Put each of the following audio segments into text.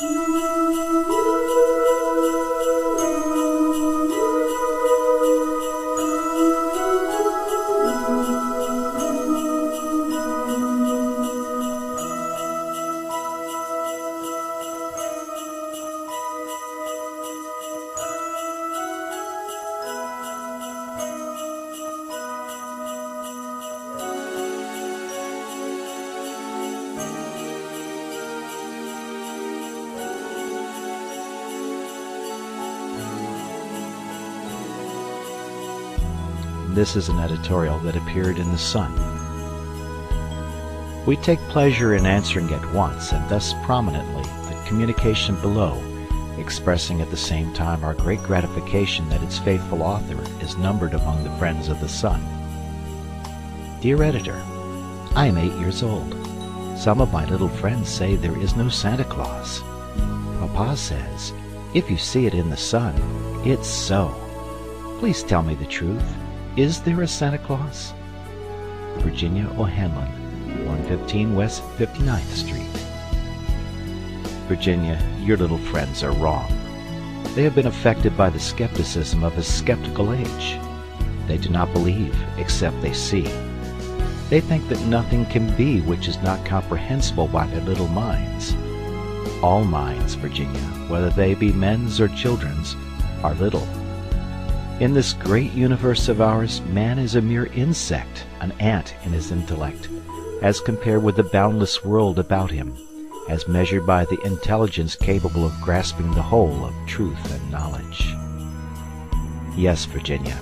Música This is an editorial that appeared in The Sun. We take pleasure in answering at once and thus prominently the communication below, expressing at the same time our great gratification that its faithful author is numbered among the friends of The Sun. Dear Editor, I am eight years old. Some of my little friends say there is no Santa Claus. Papa says, if you see it in the Sun, it's so. Please tell me the truth. Is there a Santa Claus? Virginia O'Hanlon, 115 West 59th Street. Virginia, your little friends are wrong. They have been affected by the skepticism of a skeptical age. They do not believe except they see. They think that nothing can be which is not comprehensible by their little minds. All minds, Virginia, whether they be men's or children's, are little. In this great universe of ours, man is a mere insect, an ant in his intellect, as compared with the boundless world about him, as measured by the intelligence capable of grasping the whole of truth and knowledge. Yes, Virginia,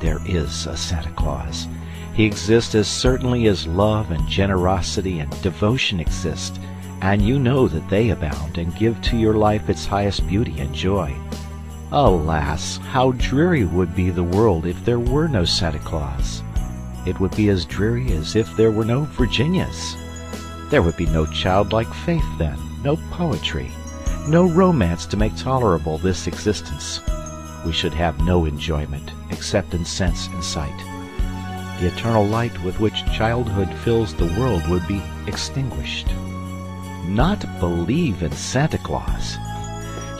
there is a Santa Claus. He exists as certainly as love and generosity and devotion exist, and you know that they abound and give to your life its highest beauty and joy. Alas, how dreary would be the world if there were no Santa Claus! It would be as dreary as if there were no Virginias. There would be no childlike faith then, no poetry, no romance to make tolerable this existence. We should have no enjoyment, except in sense and sight. The eternal light with which childhood fills the world would be extinguished. Not believe in Santa Claus!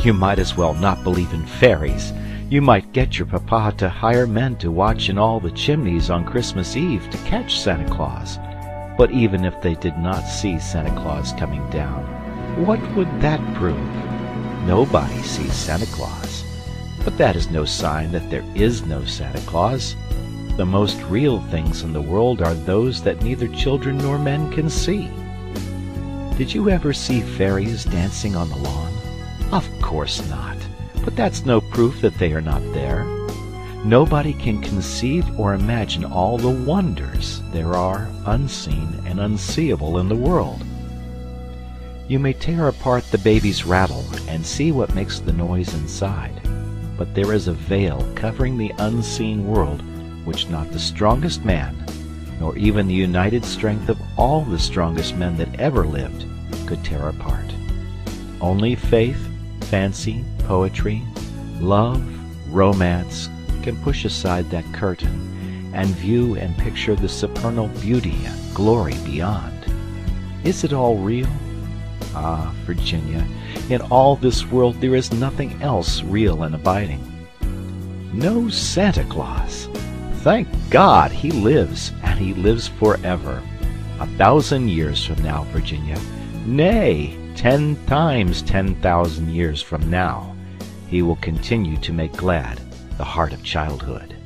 You might as well not believe in fairies. You might get your papa to hire men to watch in all the chimneys on Christmas Eve to catch Santa Claus. But even if they did not see Santa Claus coming down, what would that prove? Nobody sees Santa Claus. But that is no sign that there is no Santa Claus. The most real things in the world are those that neither children nor men can see. Did you ever see fairies dancing on the lawn? Of course not. But that's no proof that they are not there. Nobody can conceive or imagine all the wonders there are unseen and unseeable in the world. You may tear apart the baby's rattle and see what makes the noise inside, but there is a veil covering the unseen world which not the strongest man, nor even the united strength of all the strongest men that ever lived, could tear apart. Only faith, fancy, poetry, love, romance can push aside that curtain and view and picture the supernal beauty and glory beyond. Is it all real? Ah, Virginia, in all this world there is nothing else real and abiding. No Santa Claus! Thank God he lives, and he lives forever. A thousand years from now, Virginia, nay, ten times ten thousand years from now, he will continue to make glad the heart of childhood.